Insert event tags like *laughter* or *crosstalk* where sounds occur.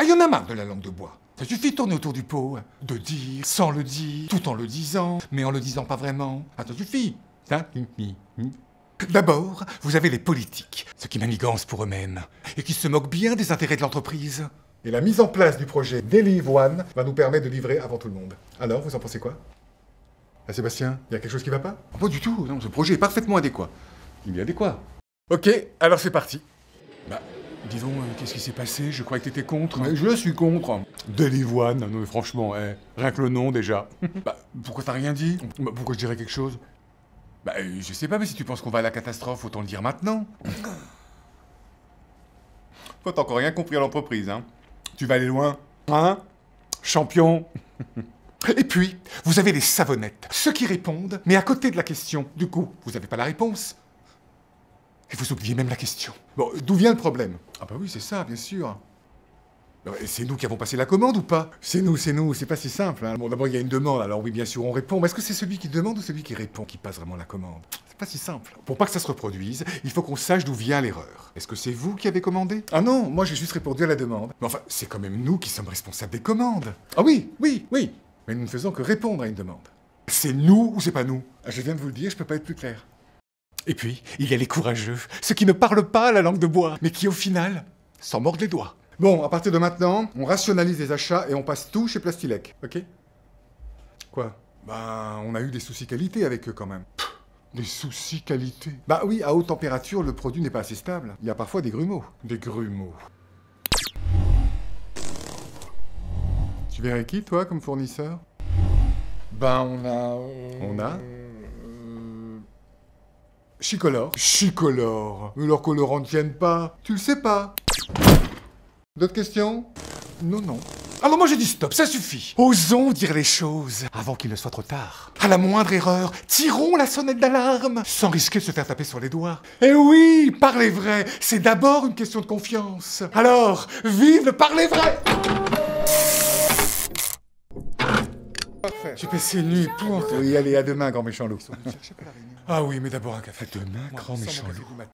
Ah, y en a marre de la langue de bois. Ça suffit de tourner autour du pot, hein. de dire, sans le dire, tout en le disant, mais en le disant pas vraiment. Ah, ça suffit. Hein Hum, hum, hum. D'abord, vous avez les politiques, ceux qui manigancent pour eux-mêmes, et qui se moquent bien des intérêts de l'entreprise. Et la mise en place du projet Delive One va nous permettre de livrer avant tout le monde. Alors, vous en pensez quoi? Ah, Sébastien, il y a quelque chose qui va pas? Pas du tout, non, ce projet est parfaitement adéquat. Il est adéquat. Ok, alors c'est parti. Bah, disons, euh, qu'est-ce qui s'est passé? Je croyais que t'étais contre. Mais je suis contre. Delive One, non mais franchement, eh, rien que le nom déjà. *laughs* Bah, pourquoi t'as rien dit? Bah, Pourquoi je dirais quelque chose? Bah, euh, je sais pas, mais si tu penses qu'on va à la catastrophe, autant le dire maintenant. *coughs* Toi, t'as encore rien compris à l'entreprise, hein. Tu vas aller loin. Hein? Champion. *laughs* Et puis, vous avez les savonnettes, ceux qui répondent, mais à côté de la question. Du coup, vous n'avez pas la réponse. Et vous oubliez même la question. Bon, d'où vient le problème? Ah bah oui, c'est ça, bien sûr. C'est nous qui avons passé la commande ou pas? C'est nous, c'est nous, c'est pas si simple. hein. Bon, d'abord, il y a une demande, alors oui, bien sûr, on répond. Mais est-ce que c'est celui qui demande ou celui qui répond qui passe vraiment la commande? C'est pas si simple. Pour pas que ça se reproduise, il faut qu'on sache d'où vient l'erreur. Est-ce que c'est vous qui avez commandé? Ah non, moi j'ai juste répondu à la demande. Mais enfin, c'est quand même nous qui sommes responsables des commandes. Ah oui, oui, oui. Mais nous ne faisons que répondre à une demande. C'est nous ou c'est pas nous? Ah, Je viens de vous le dire, je peux pas être plus clair. Et puis, il y a les courageux, ceux qui ne parlent pas la langue de bois, mais qui au final s'en mordent les doigts. Bon, à partir de maintenant, on rationalise les achats et on passe tout chez Plastilec, ok Quoi? Ben, on a eu des soucis qualité avec eux quand même. Pff, des soucis qualité Bah oui, à haute température, le produit n'est pas assez stable. Il y a parfois des grumeaux. Des grumeaux. Tu verrais qui, toi, comme fournisseur? Ben, on a... On a Chicolore. Chicolore. Mais leurs colorants ne tiennent pas. Tu le sais pas. D'autres questions? Non, non. Alors moi j'ai dit stop, ça suffit. Osons dire les choses avant qu'il ne soit trop tard. À la moindre erreur, tirons la sonnette d'alarme sans risquer de se faire taper sur les doigts. Eh oui, parlez vrai, c'est d'abord une question de confiance. Alors, vive le parler vrai Parfait. J'ai passé une nuit pour. Oui, allez, à demain, grand méchant loup. Ah oui, mais d'abord un café. À demain, grand méchant loup.